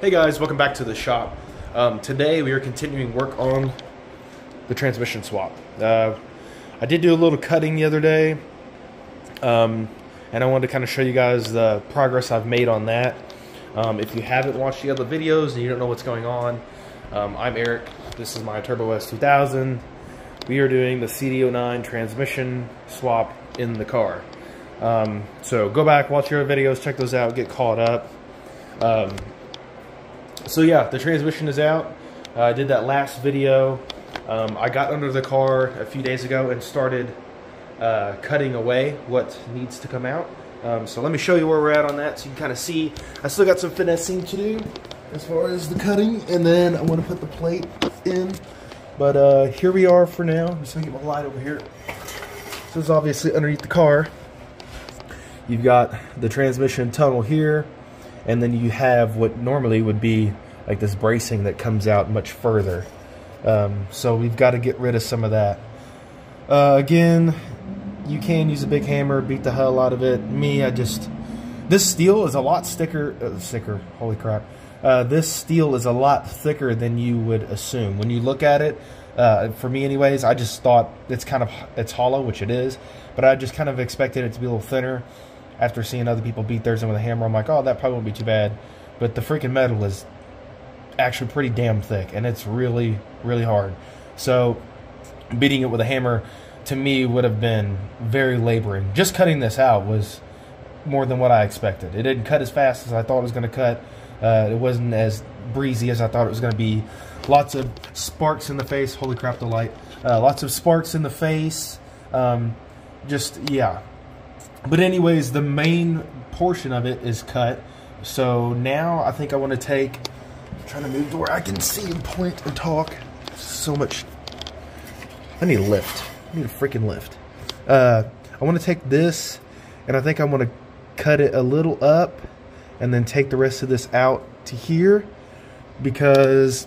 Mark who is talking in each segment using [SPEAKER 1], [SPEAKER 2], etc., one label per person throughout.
[SPEAKER 1] Hey guys, welcome back to the shop. Um, today we are continuing work on the transmission swap. Uh, I did do a little cutting the other day, um, and I wanted to kind of show you guys the progress I've made on that. Um, if you haven't watched the other videos and you don't know what's going on, um, I'm Eric. This is my Turbo S 2000. We are doing the CD09 transmission swap in the car. Um, so go back, watch your videos, check those out, get caught up. Um, so yeah, the transmission is out. Uh, I did that last video. Um, I got under the car a few days ago and started uh, cutting away what needs to come out. Um, so let me show you where we're at on that so you can kind of see. I still got some finessing to do as far as the cutting and then I want to put the plate in. But uh, here we are for now. Gonna get my light over here. This is obviously underneath the car. You've got the transmission tunnel here and then you have what normally would be like this bracing that comes out much further. Um, so we've got to get rid of some of that. Uh, again, you can use a big hammer, beat the hell out of it. Me, I just this steel is a lot thicker. Uh, thicker, holy crap! Uh, this steel is a lot thicker than you would assume when you look at it. Uh, for me, anyways, I just thought it's kind of it's hollow, which it is, but I just kind of expected it to be a little thinner. After seeing other people beat theirs in with a hammer, I'm like, oh, that probably won't be too bad. But the freaking metal is actually pretty damn thick, and it's really, really hard. So beating it with a hammer to me would have been very laboring. Just cutting this out was more than what I expected. It didn't cut as fast as I thought it was going to cut. Uh, it wasn't as breezy as I thought it was going to be. Lots of sparks in the face. Holy crap, the light. Uh, lots of sparks in the face. Um, just, yeah. But anyways, the main portion of it is cut. So now I think I want to take, I'm trying to move to where I can see and point and talk. So much. I need a lift. I need a freaking lift. Uh, I want to take this and I think I want to cut it a little up and then take the rest of this out to here because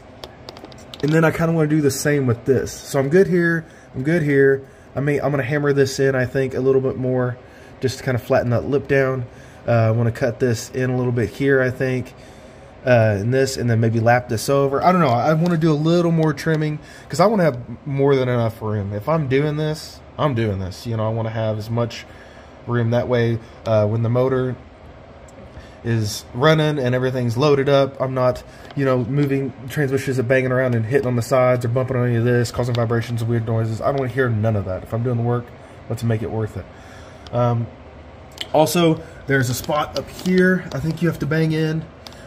[SPEAKER 1] and then I kind of want to do the same with this. So I'm good here. I'm good here. I mean, I'm going to hammer this in, I think, a little bit more just to kind of flatten that lip down. Uh, I want to cut this in a little bit here, I think, uh, and this, and then maybe lap this over. I don't know. I want to do a little more trimming because I want to have more than enough room. If I'm doing this, I'm doing this. You know, I want to have as much room that way uh, when the motor is running and everything's loaded up. I'm not, you know, moving transmissions and banging around and hitting on the sides or bumping on any of this, causing vibrations weird noises. I don't want to hear none of that. If I'm doing the work, let's make it worth it. Um, also, there's a spot up here I think you have to bang in,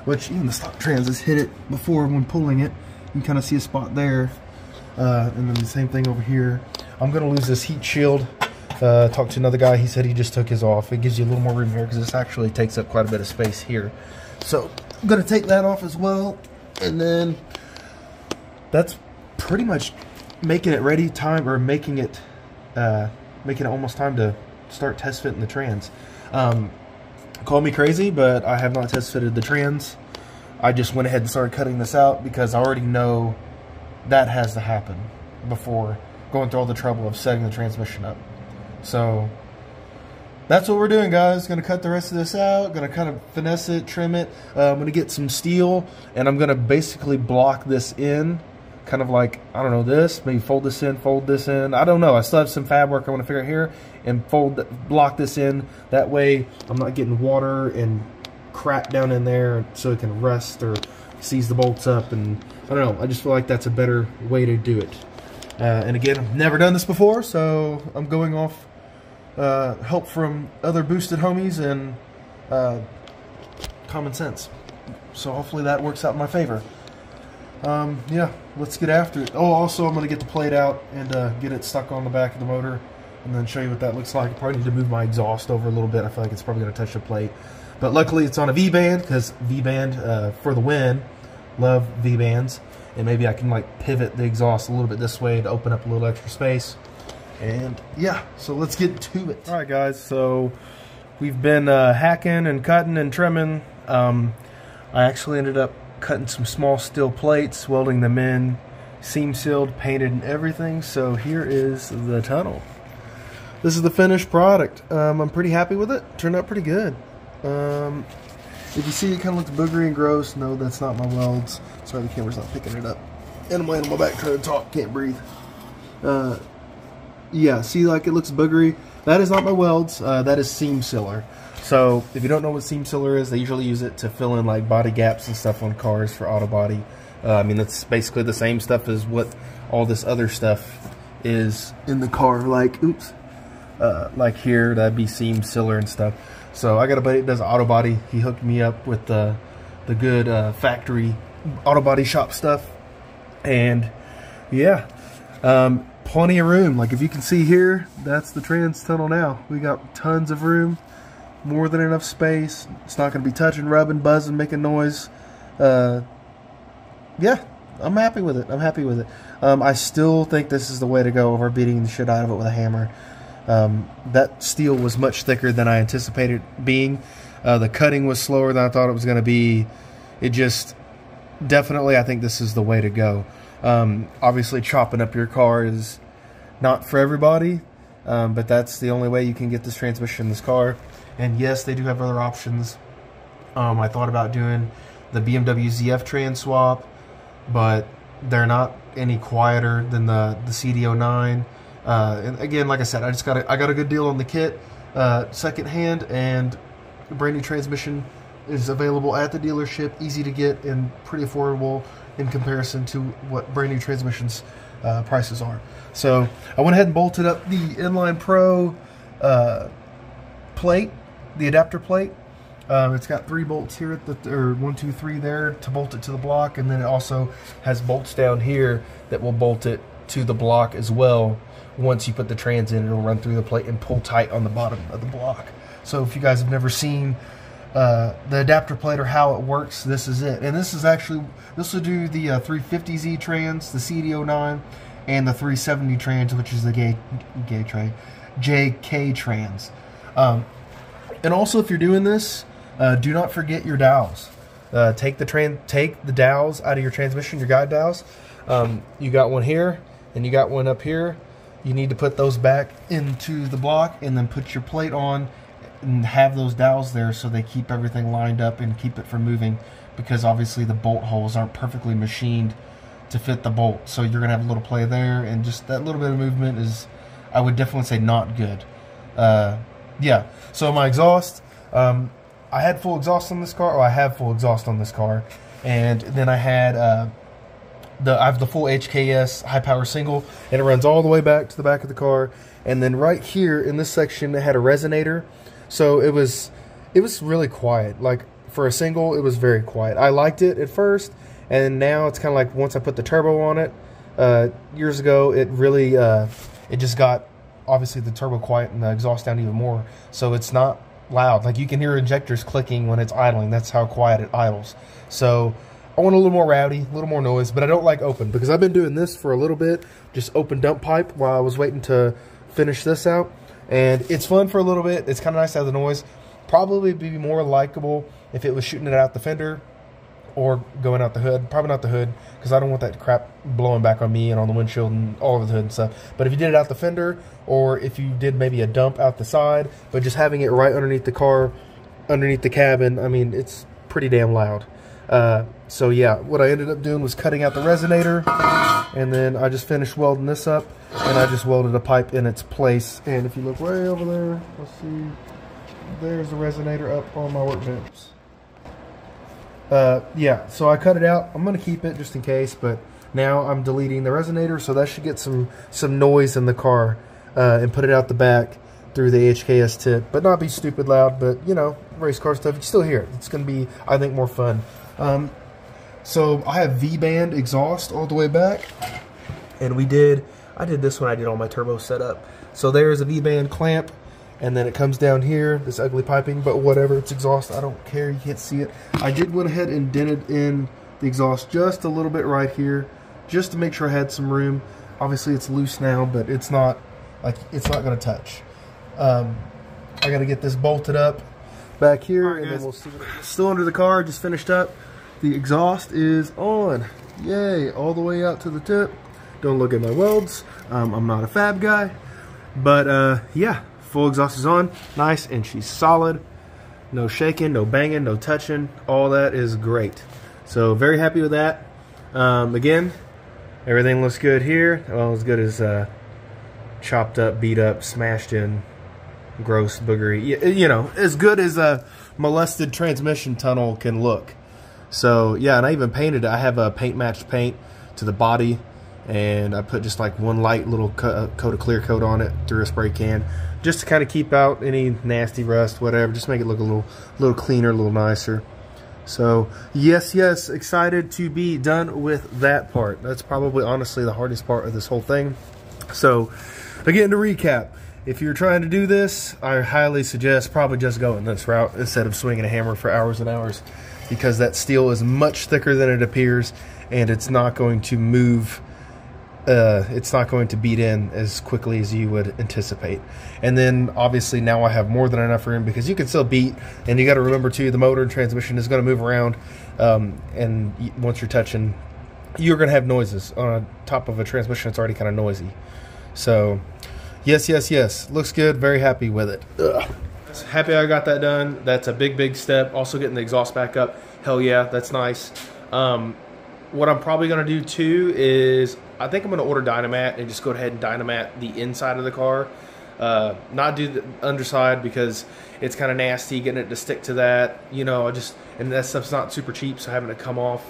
[SPEAKER 1] which even the stock trans has hit it before when pulling it. You can kind of see a spot there. Uh, and then the same thing over here. I'm going to lose this heat shield. Uh, talked to another guy. He said he just took his off. It gives you a little more room here because this actually takes up quite a bit of space here. So I'm going to take that off as well. And then that's pretty much making it ready time or making it uh, making it almost time to start test fitting the trans. Um, call me crazy, but I have not test fitted the trans. I just went ahead and started cutting this out because I already know that has to happen before going through all the trouble of setting the transmission up. So that's what we're doing, guys. Going to cut the rest of this out. Going to kind of finesse it, trim it. Uh, I'm going to get some steel, and I'm going to basically block this in kind of like, I don't know, this, maybe fold this in, fold this in. I don't know. I still have some fab work I want to figure out here and fold, block this in. That way I'm not getting water and crap down in there so it can rust or seize the bolts up. And I don't know. I just feel like that's a better way to do it. Uh, and again, I've never done this before, so I'm going off uh, help from other boosted homies and uh, common sense. So hopefully that works out in my favor um, yeah, let's get after it. Oh, also, I'm going to get the plate out and uh, get it stuck on the back of the motor and then show you what that looks like. I probably need to move my exhaust over a little bit. I feel like it's probably going to touch the plate. But luckily, it's on a V-band because V-band uh, for the win. Love V-bands. And maybe I can like pivot the exhaust a little bit this way to open up a little extra space. And yeah, so let's get to it. All right, guys. So we've been uh, hacking and cutting and trimming. Um, I actually ended up cutting some small steel plates, welding them in, seam sealed, painted and everything. So here is the tunnel. This is the finished product. Um, I'm pretty happy with it. Turned out pretty good. Um,
[SPEAKER 2] If you see it kind of looks boogery and gross, no, that's not my welds. Sorry, the camera's not picking it up. And I'm laying on my back trying to talk, can't breathe. Uh, yeah, see like it looks boogery. That is not my welds, uh, that is seam sealer. So if you don't know what seam sealer is, they usually use it to fill in like body gaps and stuff on cars for auto body. Uh, I mean, that's basically the same stuff as what all this other stuff is in the car. Like, oops, uh, like here, that'd be seam sealer and stuff. So I got a buddy that does auto body. He hooked me up with the the good uh, factory auto body shop stuff, and yeah, um, plenty of room. Like if you can see here, that's the trans tunnel now. We got tons of room, more than enough space. It's not going to be touching, rubbing, buzzing, making noise. Uh, yeah, I'm happy with it. I'm happy with it. Um, I still think this is the way to go over beating the shit out of it with a hammer. Um, that steel was much thicker than I anticipated being. Uh, the cutting was slower than I thought it was going to be. It just definitely, I think this is the way to go. Um, obviously, chopping up your car is not for everybody, um, but that's the only way you can get this transmission in this car. And yes, they do have other options. Um, I thought about doing the BMW ZF trans swap, but they're not any quieter than the the CD09. Uh, and again, like I said, I just got a, I got a good deal on the kit, uh, second hand, and brand new transmission is available at the dealership, easy to get and pretty affordable in comparison to what brand new transmissions uh, prices are. So I went ahead and bolted up the Inline Pro uh, plate, the adapter plate. Um, it's got three bolts here, at the, or one, two, three there to bolt it to the block, and then it also has bolts down here that will bolt it to the block as well once you put the trans in, it'll run through the plate and pull tight on the bottom of the block. So if you guys have never seen uh, the adapter plate or how it works, this is it. And this is actually, this will do the uh, 350Z trans, the CD09, and the 370 trans, which is the gay, gay tray, JK trans. Um, and also if you're doing this, uh, do not forget your dowels. Uh, take the tran take the dowels out of your transmission, your guide dowels. Um, you got one here, and you got one up here you need to put those back into the block and then put your plate on and have those dowels there so they keep everything lined up and keep it from moving because obviously the bolt holes aren't perfectly machined to fit the bolt so you're gonna have a little play there and just that little bit of movement is I would definitely say not good uh, yeah so my exhaust um, I had full exhaust on this car or I have full exhaust on this car and then I had uh, the I have the full HKS high power single, and it runs all the way back to the back of the car. And then right here in this section, it had a resonator, so it was it was really quiet. Like for a single, it was very quiet. I liked it at first, and now it's kind of like once I put the turbo on it uh, years ago, it really uh, it just got obviously the turbo quiet and the exhaust down even more. So it's not loud. Like you can hear injectors clicking when it's idling. That's how quiet it idles. So I want a little more rowdy, a little more noise, but I don't like open because I've been doing this for a little bit, just open dump pipe while I was waiting to finish this out. And it's fun for a little bit. It's kind of nice to have the noise. Probably be more likable if it was shooting it out the fender or going out the hood. Probably not the hood because I don't want that crap blowing back on me and on the windshield and all over the hood and stuff. But if you did it out the fender or if you did maybe a dump out the side, but just having it right underneath the car, underneath the cabin, I mean, it's pretty damn loud. Uh, so yeah, what I ended up doing was cutting out the resonator, and then I just finished welding this up, and I just welded a pipe in its place. And if you look way over there, let's see, there's the resonator up on my workbench. Uh, yeah, so I cut it out. I'm gonna keep it just in case, but now I'm deleting the resonator, so that should get some some noise in the car, uh, and put it out the back through the HKS tip, but not be stupid loud. But you know, race car stuff, you still hear it. It's gonna be, I think, more fun. Um, so I have V-band exhaust all the way back. And we did, I did this when I did all my turbo setup. So there's a V-band clamp. And then it comes down here, this ugly piping, but whatever, it's exhaust. I don't care, you can't see it. I did went ahead and dented in the exhaust just a little bit right here, just to make sure I had some room. Obviously it's loose now, but it's not, like, it's not gonna touch. Um, I gotta get this bolted up back here, right, and then we'll see. Still under the car, just finished up. The exhaust is on. Yay, all the way out to the tip. Don't look at my welds. Um, I'm not a fab guy. But uh, yeah, full exhaust is on. Nice, and she's solid.
[SPEAKER 1] no shaking, no banging, no touching. All that is great. So very happy with that. Um, again, everything looks good here. Well, as good as uh, chopped up, beat up, smashed in, gross, boogery. You, you know, as good as a molested transmission tunnel can look. So yeah, and I even painted. It. I have a paint matched paint to the body, and I put just like one light little uh, coat of clear coat on it through a spray can, just to kind of keep out any nasty rust, whatever. Just make it look a little, little cleaner, a little nicer. So yes, yes, excited to be done with that part. That's probably honestly the hardest part of this whole thing. So again, to recap, if you're trying to do this, I highly suggest probably just going this route instead of swinging a hammer for hours and hours because that steel is much thicker than it appears and it's not going to move uh, it's not going to beat in as quickly as you would anticipate. And then obviously now I have more than enough room because you can still beat, and you got to remember too, the motor and transmission is going to move around, um, and once you're touching, you're going to have noises on top of a transmission that's already kind of noisy. So, yes, yes, yes, looks good. Very happy with it. Ugh. Happy I got that done. That's a big, big step. Also getting the exhaust back up. Hell yeah, that's nice. Um, what I'm probably going to do too is I think I'm going to order Dynamat and just go ahead and Dynamat the inside of the car. Uh, not do the underside because it's kind of nasty getting it to stick to that. You know, I just, and that stuff's not super cheap, so having to come off,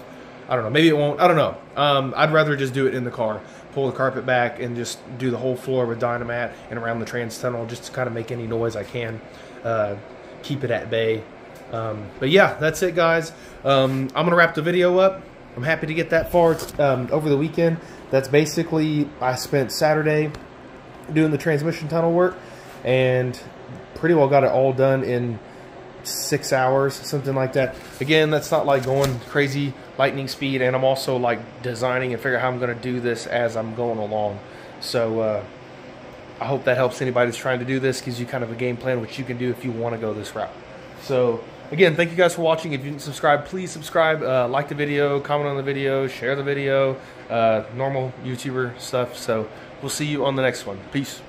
[SPEAKER 1] I don't know, maybe it won't, I don't know. Um, I'd rather just do it in the car. Pull the carpet back and just do the whole floor with Dynamat and around the trans tunnel just to kind of make any noise I can. Uh, keep it at bay. Um, but yeah, that's it, guys. Um, I'm going to wrap the video up. I'm happy to get that far um, over the weekend. That's basically, I spent Saturday doing the transmission tunnel work and pretty well got it all done in six hours, something like that. Again, that's not like going crazy lightning speed, and I'm also like designing and figure out how I'm going to do this as I'm going along. So uh, I hope that helps anybody that's trying to do this, gives you kind of a game plan, which you can do if you want to go this route. So again, thank you guys for watching. If you didn't subscribe, please subscribe, uh, like the video, comment on the video, share the video, uh, normal YouTuber stuff. So we'll see you on the next one. Peace.